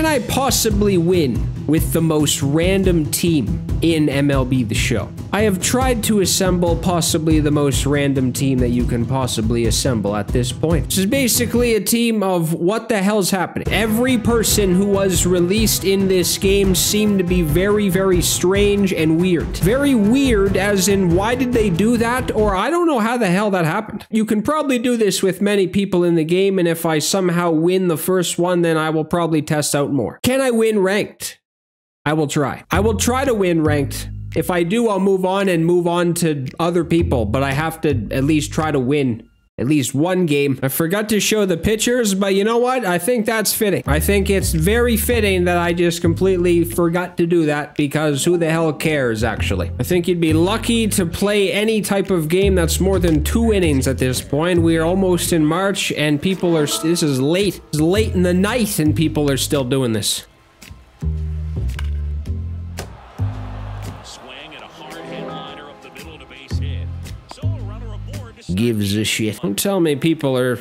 Can I possibly win with the most random team in MLB The Show? I have tried to assemble possibly the most random team that you can possibly assemble at this point. This is basically a team of what the hell's happening. Every person who was released in this game seemed to be very, very strange and weird. Very weird as in why did they do that or I don't know how the hell that happened. You can probably do this with many people in the game and if I somehow win the first one then I will probably test out more. Can I win ranked? I will try. I will try to win ranked. If I do, I'll move on and move on to other people, but I have to at least try to win at least one game. I forgot to show the pictures, but you know what? I think that's fitting. I think it's very fitting that I just completely forgot to do that because who the hell cares, actually? I think you'd be lucky to play any type of game that's more than two innings at this point. We are almost in March and people are, this is late. It's late in the night and people are still doing this. Gives a shit. Don't tell me people are.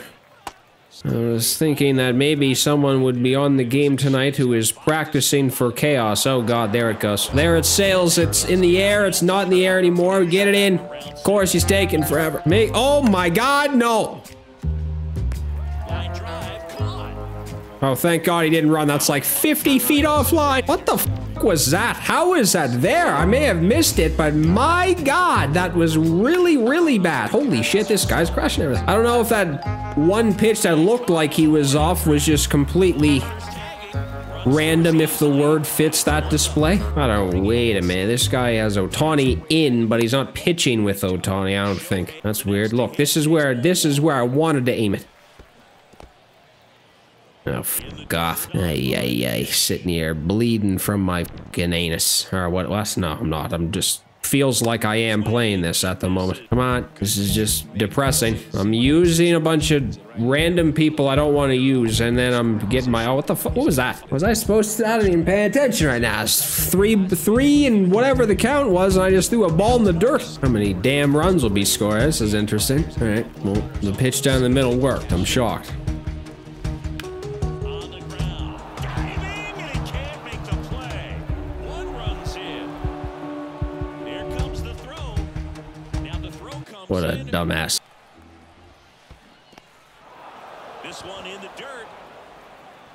I was thinking that maybe someone would be on the game tonight who is practicing for chaos. Oh god, there it goes. There it sails. It's in the air. It's not in the air anymore. Get it in. Of course, he's taking forever. Me. Oh my god, no. Oh, thank god he didn't run. That's like 50 feet offline. What the was that? How is that there? I may have missed it, but my god, that was really, really bad. Holy shit, this guy's crashing everything. I don't know if that one pitch that looked like he was off was just completely random if the word fits that display. I don't, wait a minute. This guy has Ohtani in, but he's not pitching with Ohtani, I don't think. That's weird. Look, this is where, this is where I wanted to aim it. Oh, fuck off. Ay, ay, ay. Sitting here bleeding from my fucking anus. Or what? What? No, I'm not. I'm just... Feels like I am playing this at the moment. Come on. This is just depressing. I'm using a bunch of random people I don't want to use, and then I'm getting my... Oh, what the fuck? What was that? Was I supposed to... I didn't even pay attention right now. It's three, three, and whatever the count was, and I just threw a ball in the dirt. How many damn runs will be scored? This is interesting. All right. Well, the pitch down the middle worked. I'm shocked. What a dumbass. This one in the dirt.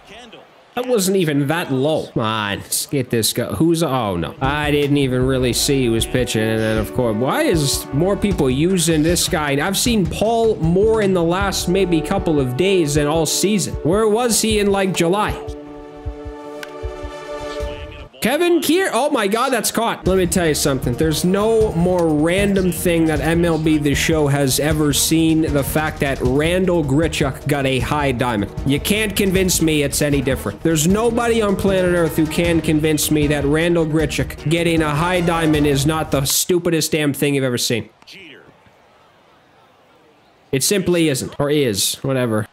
Kendall. That wasn't even that low. Come on, let's get this guy. Who's, oh no. I didn't even really see who was pitching. And then of course, why is more people using this guy? I've seen Paul more in the last maybe couple of days than all season. Where was he in like July? Kevin Kier. Oh my God, that's caught. Let me tell you something. There's no more random thing that MLB The Show has ever seen. The fact that Randall Grichuk got a high diamond. You can't convince me it's any different. There's nobody on planet Earth who can convince me that Randall Grichuk getting a high diamond is not the stupidest damn thing you've ever seen. It simply isn't, or is, whatever.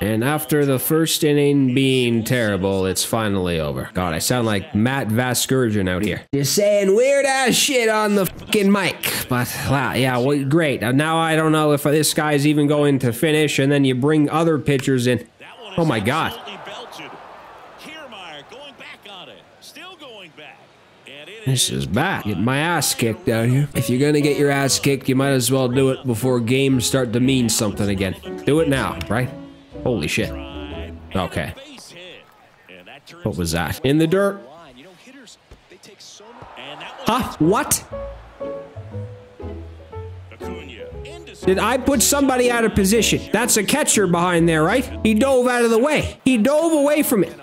And after the first inning being terrible, it's finally over. God, I sound like Matt Vasgersian out here. Just saying weird ass shit on the fucking mic. But wow, yeah, well, great. Now I don't know if this guy's even going to finish, and then you bring other pitchers in. Oh my God. This is bad. Get my ass kicked down here. If you're gonna get your ass kicked, you might as well do it before games start to mean something again. Do it now, right? Holy shit. Okay. What was that? In the dirt? Huh? What? Did I put somebody out of position? That's a catcher behind there, right? He dove out of the way. He dove away from it.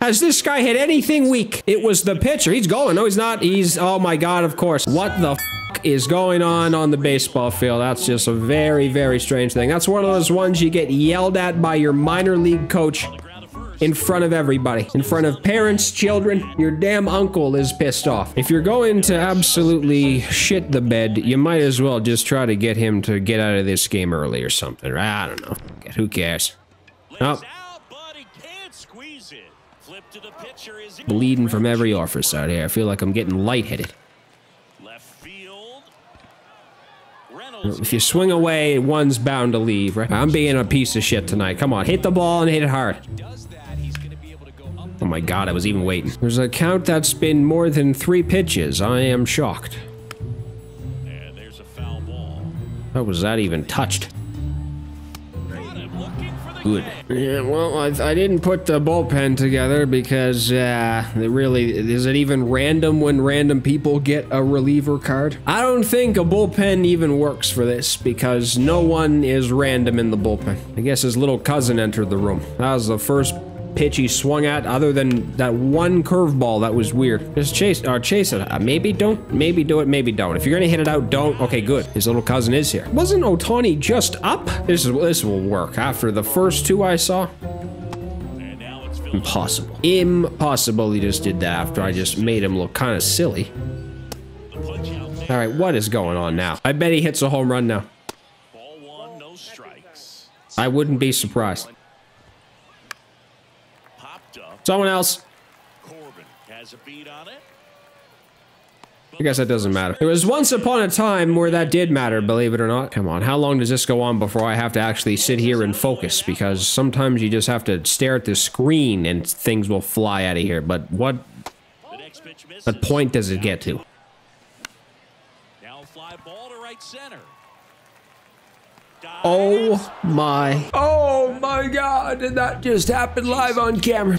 Has this guy hit anything weak? It was the pitcher. He's going. No, he's not. He's, oh my God, of course. What the is going on on the baseball field? That's just a very, very strange thing. That's one of those ones you get yelled at by your minor league coach in front of everybody, in front of parents, children. Your damn uncle is pissed off. If you're going to absolutely shit the bed, you might as well just try to get him to get out of this game early or something. I don't know. Who cares? Oh. Bleeding from every orifice out here. I feel like I'm getting lightheaded. Left field. Reynolds If you swing away, one's bound to leave, right? I'm being a piece of shit tonight. Come on, hit the ball and hit it hard. Does that, he's going to be able to go up Oh my god, I was even waiting. There's a count that's been more than three pitches. I am shocked. and there's a foul ball. How was that even touched? Good. Yeah, well, I, I didn't put the bullpen together because, uh, really, is it even random when random people get a reliever card? I don't think a bullpen even works for this because no one is random in the bullpen. I guess his little cousin entered the room. That was the first pitch he swung at other than that one curveball that was weird. Just chase, or chase it. Uh, maybe don't, maybe do it, maybe don't. If you're gonna hit it out, don't. Okay, good. His little cousin is here. Wasn't Ohtani just up? This is, this will work. After the first two I saw, And now it's Phil. Impossible. Impossible he just did that after I just made him look kind of silly. The punch out there. All right, what is going on now? I bet he hits a home run now. Ball one, no strikes. I wouldn't be surprised. Someone else. Corbin has a beat on it. I guess that doesn't matter. There was once upon a time where that did matter, believe it or not. Come on, how long does this go on before I have to actually sit here and focus? Because sometimes you just have to stare at the screen and things will fly out of here. But what, The next pitch misses. what point does it get to? Now fly ball to right center. Oh my. Oh my god, did that just happen live on camera?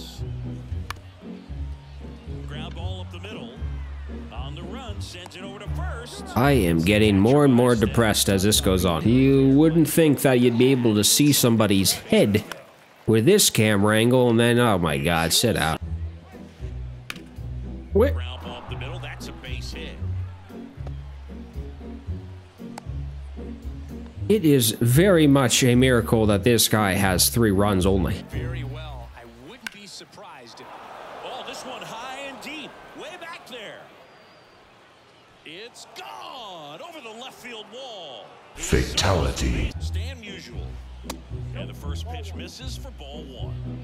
I am getting more and more depressed as this goes on. You wouldn't think that you'd be able to see somebody's head with this camera angle, and then, oh my god, sit out. Wait, up the middle. That's a base hit. it is very much a miracle that this guy has three runs only. very well. I wouldn't be surprised if Oh, this one high and deep. Way back there. It's gone over the left field wall. Fatality. Stan Musial. And the first pitch misses for ball one.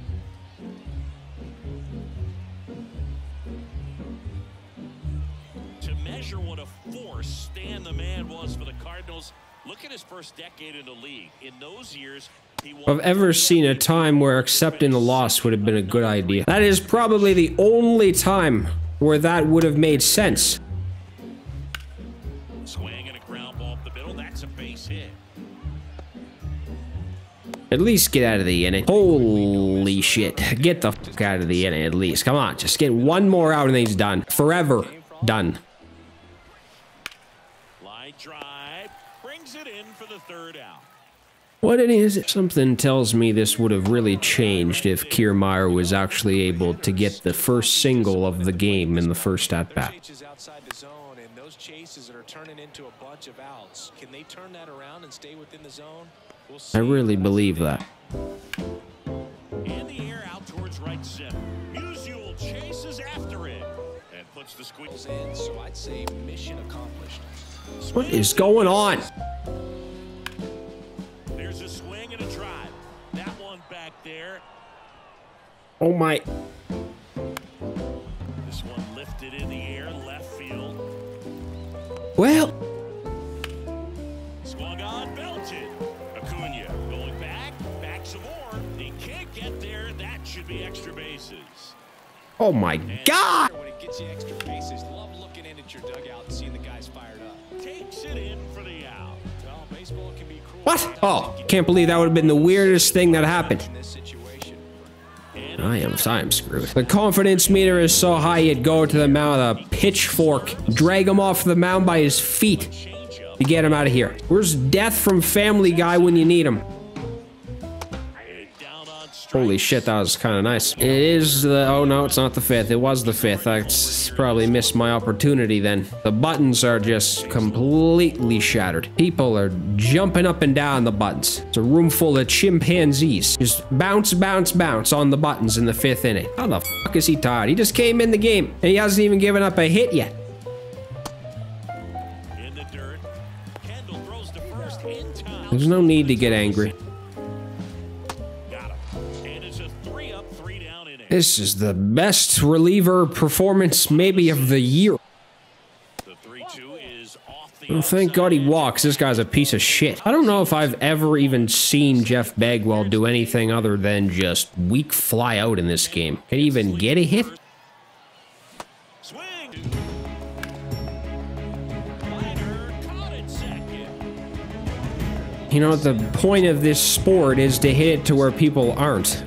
To measure what a force Stan the man was for the Cardinals, look at his first decade in the league. In those years, I've ever seen a time where accepting the loss would have been a good idea. That is probably the only time where that would have made sense. At least get out of the inning. Holy shit. Get the fuck out of the inning at least. Come on, just get one more out and then he's done. Forever done. Line drive brings it in for the third out. What it is, something tells me this would have really changed if Kiermaier was actually able to get the first single of the game in the first at bat. pitches outside the zone and those chases that are turning into a bunch of outs, can they turn that around and stay within the zone? I really believe that. In the air out towards right center. Musial chases after it and puts the squeeze in, so I'd say mission accomplished. What is going on? There's a swing and a drive. That one back there. Oh my. This one lifted in the air, left field. Well, should be extra bases. oh my god. When it gets you extra bases, love looking in at your dugout and seeing the guys fired up. Takes it in for the out. Well, baseball can be cruel. What? Oh, can't believe that would have been the weirdest thing that happened. In this situation. I am, I am screwed. The confidence meter is so high you'd go to the mound with a pitchfork, drag him off the mound by his feet to get him out of here. Where's Death from Family Guy when you need him? Down on strike. Holy shit, that was kind of nice. It is the, oh no, it's not the fifth. It was the fifth. I probably missed my opportunity then. The buttons are just completely shattered. People are jumping up and down the buttons. It's a room full of chimpanzees. Just bounce, bounce, bounce on the buttons in the fifth inning. How the fuck is he tired? He just came in the game and he hasn't even given up a hit yet. In the dirt. Kendall throws to first in time. There's no need to get angry. This is the best reliever performance maybe of the year. The 3 2 is off the Well, thank God he walks. This guy's a piece of shit. I don't know if I've ever even seen Jeff Bagwell do anything other than just weak fly out in this game. Can he even get a hit? Swing. Liner caught it second. You know, the point of this sport is to hit it to where people aren't.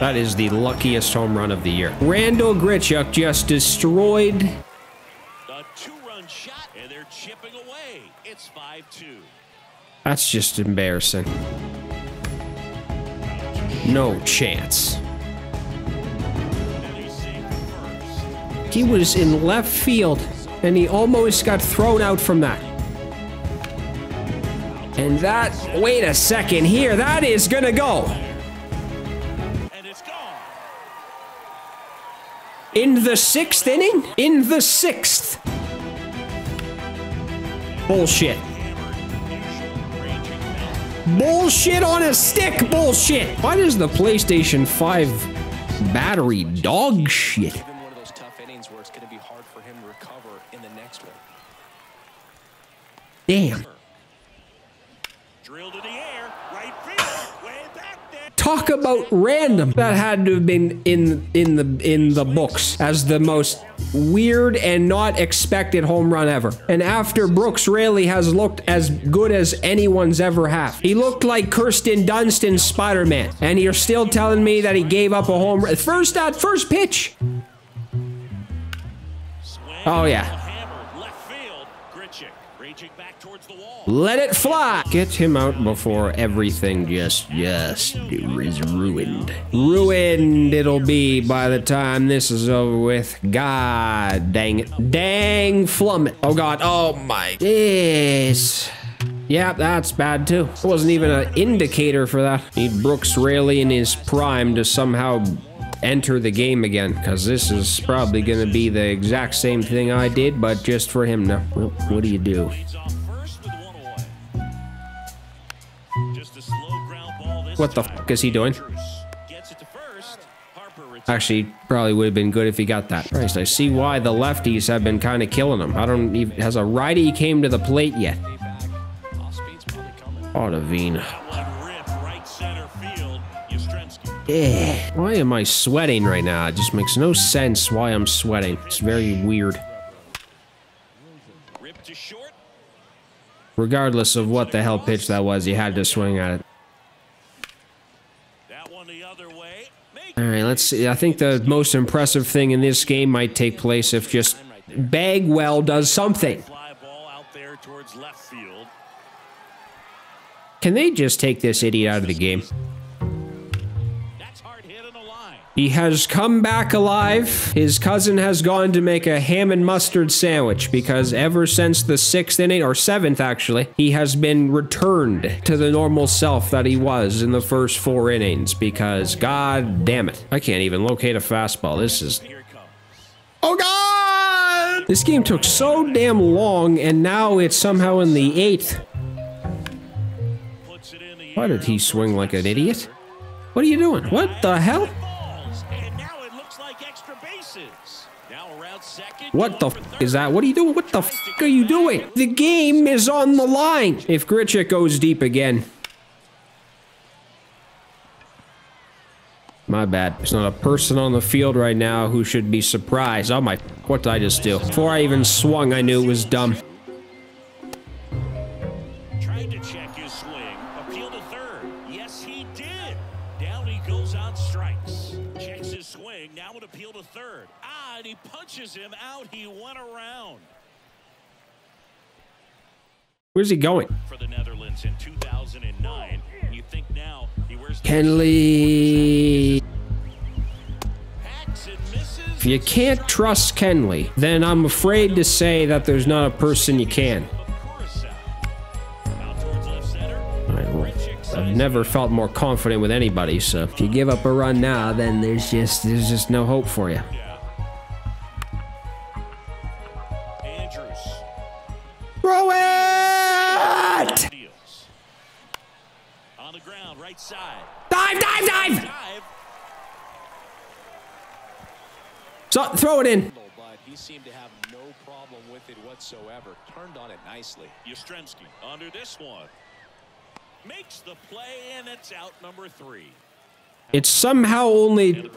That is the luckiest home run of the year. Randall Grichuk just destroyed. A two-run shot, and they're chipping away. It's 5-2. That's just embarrassing. No chance. And he's safe first. He was in left field and he almost got thrown out from that. And that, wait a second here, that is gonna go. In the sixth inning? In the sixth. Bullshit. Hammered. Usual raging melt. Bullshit on a stick, bullshit. Why does the PlayStation 5 battery dog shit? Even one of those tough innings where it's going to be hard for him to recover in the next one. Damn. Drilled in the air. Right field. Way back there. Talk about random. That had to have been in in the in the books as the most weird and not expected home run ever. And after Brooks Raley has looked as good as anyone's ever have. He looked like Kirsten Dunst Spider-Man. And you're still telling me that he gave up a home run. First that first pitch. Oh, yeah. Hammered. Left field. Grichuk. Raging back towards the wall. Let it fly. Get him out before everything just just is ruined. Ruined it'll be by the time this is over with. God dang it. Dang flummet. Oh god. Oh my. Yes. Yeah, that's bad too. It wasn't even an indicator for that. Need Brooks Raley in his prime to somehow enter the game again, because this is probably going to be the exact same thing I did, but just for him now. Well, what do you do? What the time. f is he doing? Actually, probably would have been good if he got that. Christ, I see why the lefties have been kind of killing him. I don't even. Has a righty came to the plate yet? Speed's Yastrzemski. Eh. Why am I sweating right now? It just makes no sense why I'm sweating. It's very weird. Rip to short. Regardless of what the hell pitch that was, you had to swing at it. That one the other way. Make All right, let's see. I think the most impressive thing in this game might take place if just Bagwell does something. fly ball out there towards left field. Can they just take this idiot out of the game? He has come back alive. His cousin has gone to make a ham and mustard sandwich because ever since the sixth inning, or seventh actually, he has been returned to the normal self that he was in the first four innings because god damn it. I can't even locate a fastball. This is. Oh god! This game took so damn long and now it's somehow in the eighth. Why did he swing like an idiot? What are you doing? What the hell? What the f is that? What are you doing? What the f are you doing? The game is on the line. If Grichuk goes deep again. My bad. There's not a person on the field right now who should be surprised. Oh my, what did I just do? Before I even swung, I knew it was dumb. He punches him out. He went around Where's he going? for the Netherlands in 2009. You think now he wears Kenley. packs and misses. If you can't trust Kenley, then I'm afraid to say that there's not a person you can. Of Curacao. Out towards left center. I will- Grichuk I've never felt more confident with anybody, so if you give up a run now, then there's just there's just no hope for you. Throw it in. But He seemed to have no problem with it whatsoever. Turned on it nicely. Yastrzemski under this one. Makes the play, and it's out number three. It's somehow only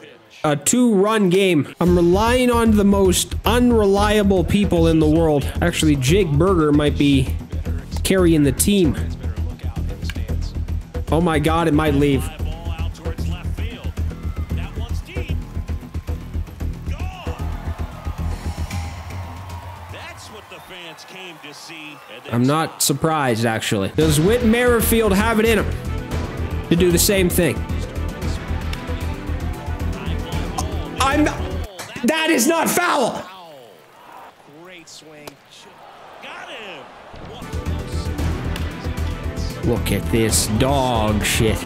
a two-run game. I'm relying on the most unreliable people in the world. Actually, Jake Burger might be carrying the team. Oh my god, it might leave. I'm not surprised, actually. Does Whit Merrifield have it in him to do the same thing? I'm... That is not foul! Look at this dog shit.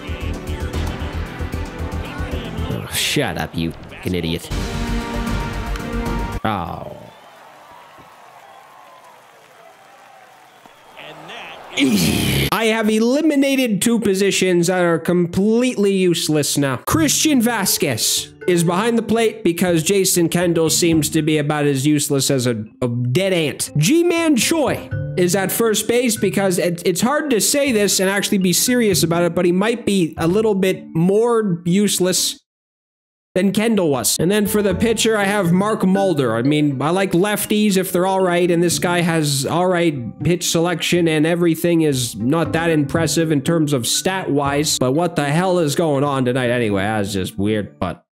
Oh, shut up, you idiot. Oh. And that is I have eliminated two positions that are completely useless now. Christian Vázquez is behind the plate because Jason Kendall seems to be about as useless as a, a dead ant. Ji-Man Choi is at first base because it, it's hard to say this and actually be serious about it, but he might be a little bit more useless than Kendall was. And then for the pitcher, I have Mark Mulder. I mean, I like lefties if they're all right, and this guy has all right pitch selection, and everything is not that impressive in terms of stat wise. But what the hell is going on tonight anyway? That's just weird, but.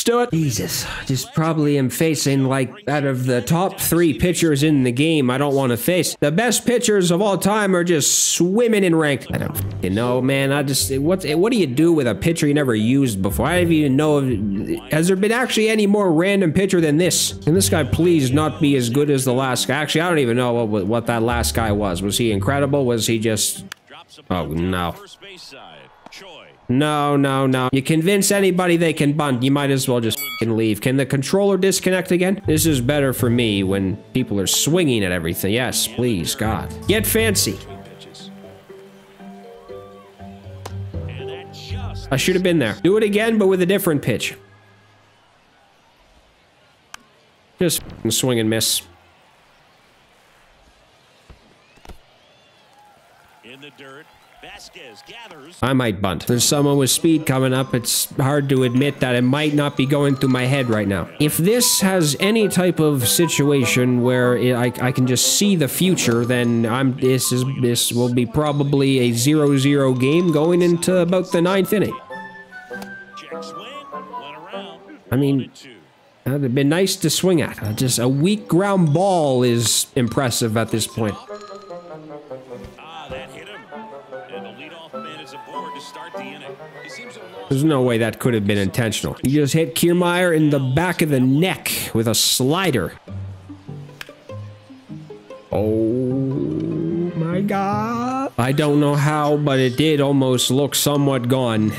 Let's do it. Jesus, just probably am facing like out of the top three pitchers in the game. I don't want to face the best pitchers of all time are just swimming in rank. I don't you know, man. I just what what do you do with a pitcher you never used before? I don't even know. If, has there been actually any more random pitcher than this? Can this guy please not be as good as the last guy? Actually, I don't even know what what that last guy was. Was he incredible? Was he just oh, drops a Oh, bunt down no. First base side. Choi. No, no, no. You convince anybody they can bunt, you might as well just leave. Can the controller disconnect again? This is better for me when people are swinging at everything. Yes, please, God. Get fancy. I should have been there. Do it again, but with a different pitch. Just swing and miss. in the dirt. I might bunt. There's someone with speed coming up. It's hard to admit that it might not be going through my head right now. If this has any type of situation where it, I, I can just see the future, then I'm this is this will be probably a 0-0 game going into about the ninth inning. Check swing. Went around. I mean, One and two. that'd have been nice to swing at. Uh, just a weak ground ball is impressive at this point. There's no way that could have been intentional. He just hit Kiermaier in the back of the neck with a slider. Oh my god. I don't know how, but it did almost look somewhat gone.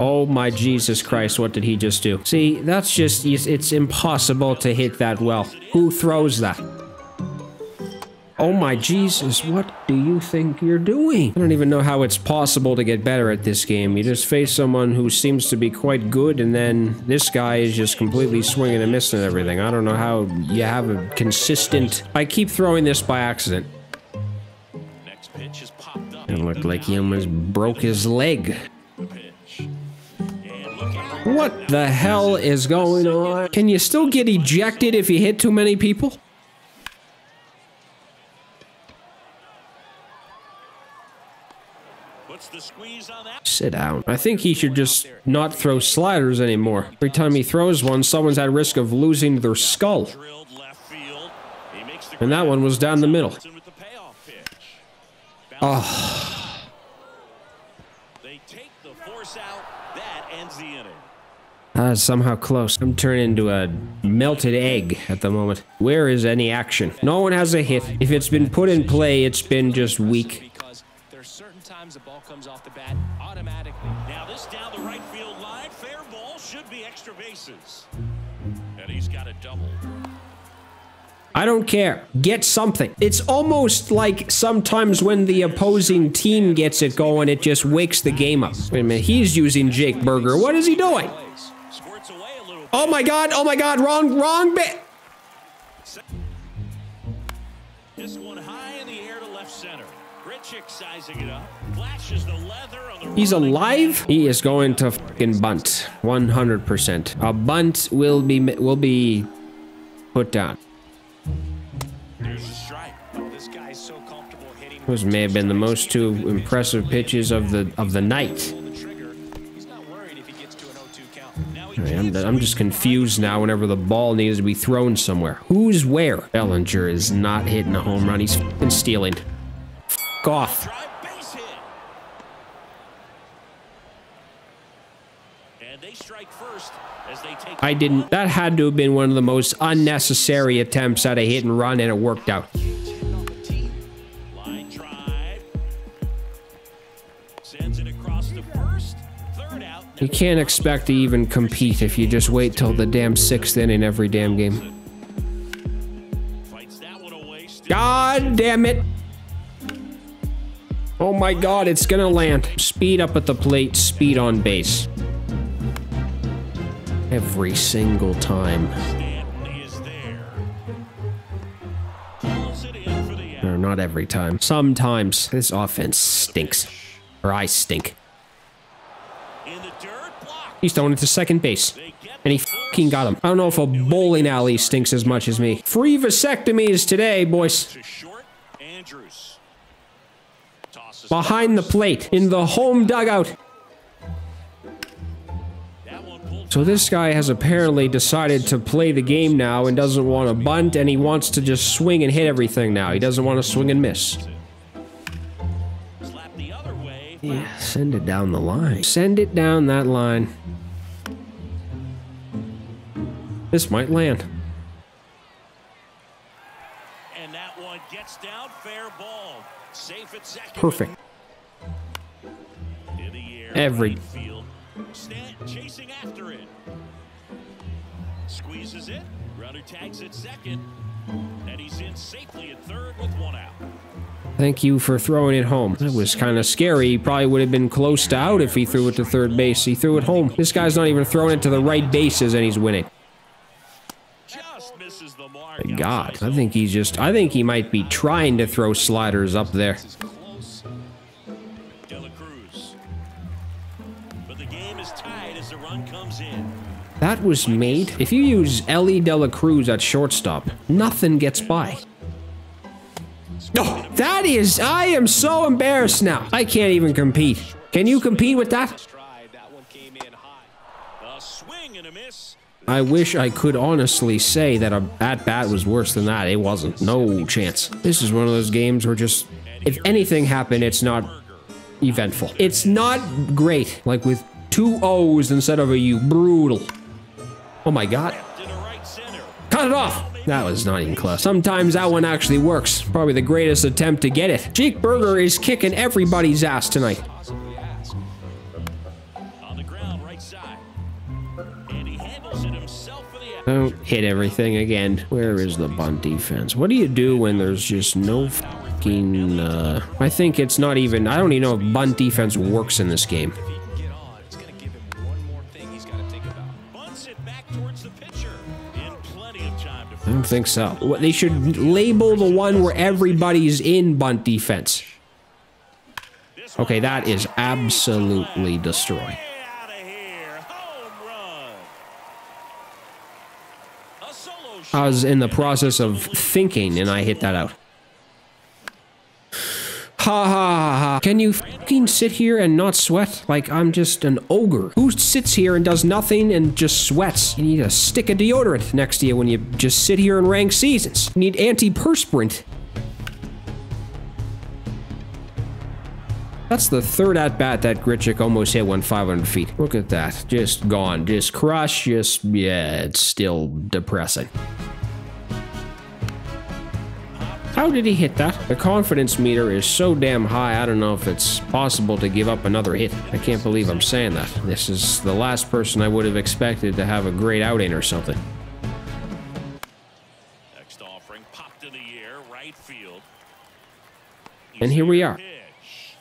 Oh my Jesus Christ, what did he just do? See, that's just, it's impossible to hit that well. Who throws that? Oh my Jesus, what do you think you're doing? I don't even know how it's possible to get better at this game. You just face someone who seems to be quite good, and then this guy is just completely swinging and missing everything. I don't know how you have a consistent... I keep throwing this by accident. Next pitch is popped up. It looked like he almost broke his leg. The pitch. And look out. What the hell is going on? Can you still get ejected if you hit too many people? Puts the squeeze on that. Sit down. I think he should just not throw sliders anymore. Every time he throws one, someone's at risk of losing their skull. Drilled left field. He makes the And that one was down the middle. With the payoff pitch. Oh, They take the force out. That ends the inning. Ah, that's somehow close. I'm turning into a melted egg at the moment. Where is any action? No one has a hit. If it's been put in play, it's been just weak. Because there's certain times the ball comes off the bat automatically. Now this down the right field line. Fair ball. Should be extra bases. And he's got a double. I don't care. Get something. It's almost like sometimes when the opposing team gets it going, it just wakes the game up. Wait a minute, he's using Jake Burger. What is he doing? Plays. Squirts away a little bit. Oh my god, oh my god, wrong, wrong bit. This one high in the air to left center. Grichuk sizing it up. He's alive. He is going to fucking bunt. 100%. A bunt will be will be put down. This may have been the most two impressive pitches of the of the night. Pull the trigger. He's not worried if he gets to an 0-2 count. Now he All right, I'm, I'm just confused now whenever the ball needs to be thrown somewhere. Who's where? Bellinger is not hitting a home run. He's stealing. F off. drive base hit. And they strike first as they take I didn't. That had to have been one of the most unnecessary attempts at a hit and run, and it worked out. line drive. Sends it across the first. Third out. You can't expect to even compete if you just wait till the damn sixth inning every damn game. Fights that one away. Still God damn it. Oh my god, it's gonna land. Speed up at the plate, speed on base. Every single time. No, not every time. Sometimes. This offense stinks. Or I stink. He's throwing it to second base. And he fucking got him. I don't know if a bowling alley stinks as much as me. Free vasectomies today, boys. Behind the plate, in the home dugout. So this guy has apparently decided to play the game now and doesn't want to bunt and he wants to just swing and hit everything now. He doesn't want to swing and miss. slap the other way. Yeah, send it down the line. Send it down that line. This might land. And that one gets down. Fair ball. Safe at second. Perfect. In the air. Every- right field. Stanton chasing after it. Squeezes it. Runner tags at second. And he's in safely at third with one out. Thank you for throwing it home. That was kind of scary. He probably would have been close to out if he threw it to third base. He threw it home. This guy's not even throwing it to the right bases and he's winning. Just misses the mark. God, I think he's just, I think he might be trying to throw sliders up there. That was made. If you use Elly De La Cruz at shortstop, nothing gets by. Oh, that is, I am so embarrassed now. I can't even compete. Can you compete with that? Stride. That one came in hot. A swing and a miss. I wish I could honestly say that a at bat was worse than that. It wasn't. No chance. This is one of those games where just, if anything happened, it's not eventful. It's not great. Like with two O's instead of a U. Brutal. Oh my god. Cut it off! That was not even close. Sometimes that one actually works. Probably the greatest attempt to get it. Jake Burger is kicking everybody's ass tonight. Don't hit everything again. Where is the bunt defense? What do you do when there's just no fucking, uh... I think it's not even... I don't even know if bunt defense works in this game. Don't think so. They should label the one where everybody's in bunt defense. Okay, that is absolutely destroyed. I was in the process of thinking and I hit that out. Ha ha ha. Can you fucking sit here and not sweat? Like I'm just an ogre. Who sits here and does nothing and just sweats? You need a stick of deodorant next to you when you just sit here and rank seasons. You need antiperspirant. That's the third at bat that Grichuk almost hit one 500 feet. Look at that. Just gone. Just crushed. Just, yeah, it's still depressing. How did he hit that? The confidence meter is so damn high, I don't know if it's possible to give up another hit. I can't believe I'm saying that. This is the last person I would have expected to have a great outing or something. Next offering popped in the air, right field. And here we are. Pitch.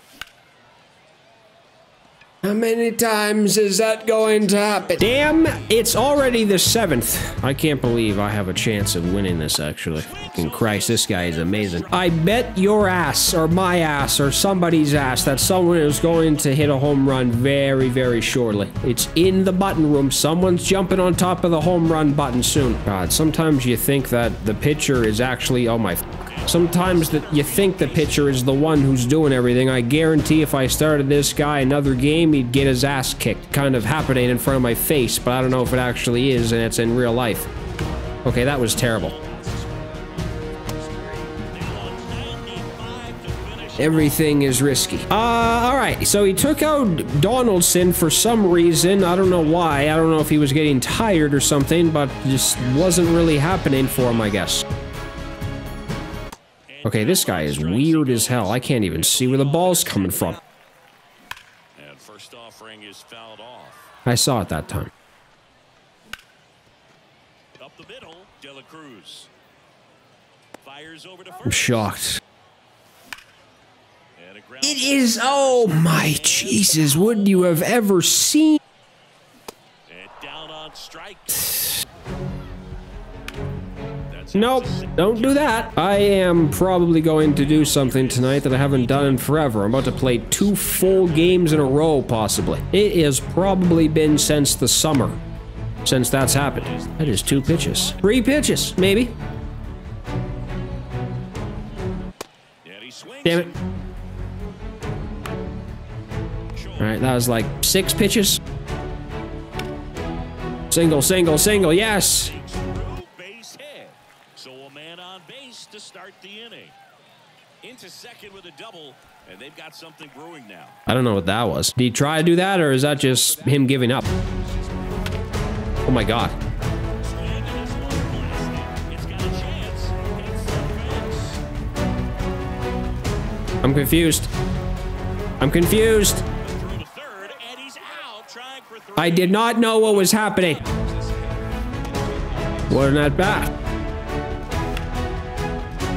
How many times is that going to happen? Damn, it's already the seventh. I can't believe I have a chance of winning this, actually. Fucking Christ, this guy is amazing. I bet your ass, or my ass, or somebody's ass that someone is going to hit a home run very, very shortly. It's in the button room. Someone's jumping on top of the home run button soon. God, sometimes you think that the pitcher is actually, oh my Sometimes that you think the pitcher is the one who's doing everything. I guarantee if I started this guy another game, he'd get his ass kicked. Kind of happening in front of my face, but I don't know if it actually is and it's in real life. Okay, that was terrible. Everything is risky. Uh, alright, so he took out Donaldson for some reason. I don't know why. I don't know if he was getting tired or something, but just wasn't really happening for him, I guess. Okay, this guy is weird as hell. I can't even see where the ball's coming from. And first offering is fouled off. I saw it that time. Up the middle, De La Cruz. Fires over to I'm shocked. And a ground It is, oh my Jesus, would you have ever seen? Nope, don't do that. I am probably going to do something tonight that I haven't done in forever. I'm about to play two full games in a row, possibly. It has probably been since the summer, since that's happened. That is two pitches. Three pitches, maybe. Damn it. All right, that was like six pitches. Single, single, single, yes. Through base hit. So a man on base to start the inning. Into second with a double, and they've got something brewing now. I don't know what that was. Did he try to do that, or is that just him giving up? Oh my god. I'm confused. I'm confused. I did not know what was happening. Wasn't that bad.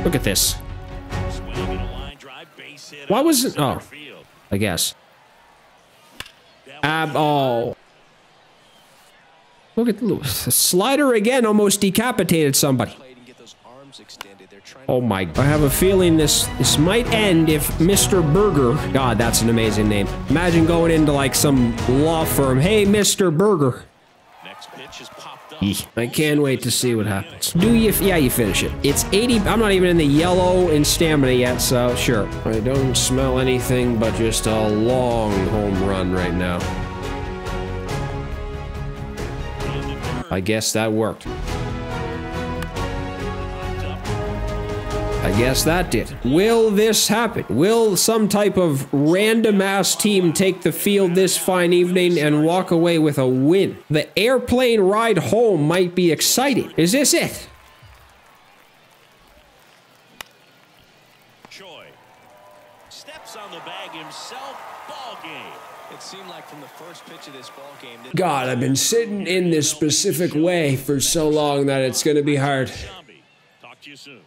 Look at this. Why was it- oh. I guess. Ab. Oh. Look at the slider again. Almost decapitated somebody. Oh my! I have a feeling this this might end if Mr. Burger. God, that's an amazing name. Imagine going into like some law firm. Hey, Mr. Burger. Next pitch is up. I can't wait to see what happens. Do you? Yeah, you finish it. It's 80. I'm not even in the yellow in stamina yet, so sure. I don't smell anything but just a long home run right now. I guess that worked. I guess that did. Will this happen? Will some type of random ass team take the field this fine evening and walk away with a win? The airplane ride home might be exciting. Is this it? Choi steps on the bag himself. Ball game. It seemed like from the first pitch of this ball game. God, I've been sitting in this specific way for so long that it's gonna be hard. Talk to you soon.